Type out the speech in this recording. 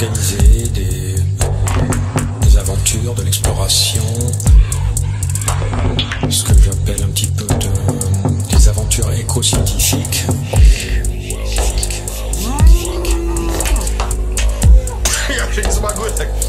organiser des, des aventures, de l'exploration, ce que j'appelle un petit peu des aventures éco-scientifiques.